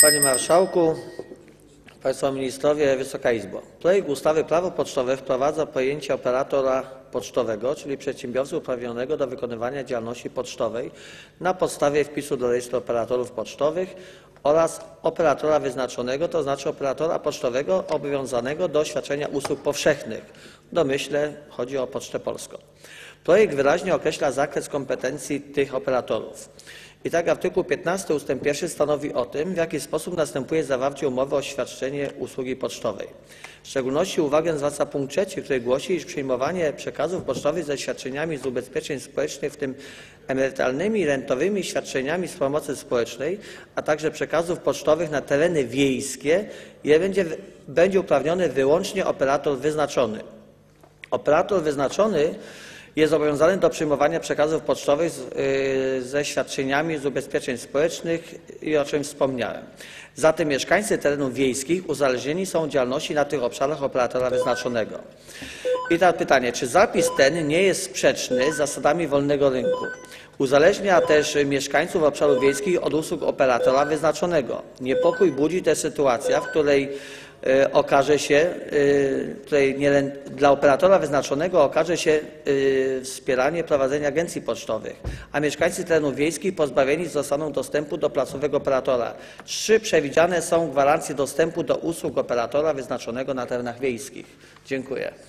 Panie Marszałku, Państwo Ministrowie, Wysoka Izbo. Projekt ustawy Prawo pocztowe wprowadza pojęcie operatora pocztowego, czyli przedsiębiorcy uprawnionego do wykonywania działalności pocztowej na podstawie wpisu do rejestru operatorów pocztowych oraz operatora wyznaczonego, to znaczy operatora pocztowego obowiązanego do świadczenia usług powszechnych. W domyśle chodzi o Pocztę Polską. Projekt wyraźnie określa zakres kompetencji tych operatorów. I tak artykuł 15 ust. 1 stanowi o tym, w jaki sposób następuje zawarcie umowy o świadczenie usługi pocztowej. W szczególności uwagę zwraca punkt trzeci, który głosi, iż przyjmowanie przekazów pocztowych ze świadczeniami z ubezpieczeń społecznych, w tym emerytalnymi i rentowymi świadczeniami z pomocy społecznej, a także przekazów pocztowych na tereny wiejskie je będzie, będzie uprawniony wyłącznie operator wyznaczony. Operator wyznaczony jest zobowiązany do przyjmowania przekazów pocztowych y, ze świadczeniami z ubezpieczeń społecznych i o czym wspomniałem. Zatem mieszkańcy terenów wiejskich uzależnieni są od działalności na tych obszarach operatora wyznaczonego. I teraz pytanie, czy zapis ten nie jest sprzeczny z zasadami wolnego rynku? Uzależnia też mieszkańców obszarów wiejskich od usług operatora wyznaczonego. Niepokój budzi też sytuacja, w której okaże się, e, której nie, dla operatora wyznaczonego okaże się e, wspieranie prowadzenia agencji pocztowych, a mieszkańcy terenów wiejskich pozbawieni zostaną dostępu do placówek operatora. Czy przewidziane są gwarancje dostępu do usług operatora wyznaczonego na terenach wiejskich? Dziękuję.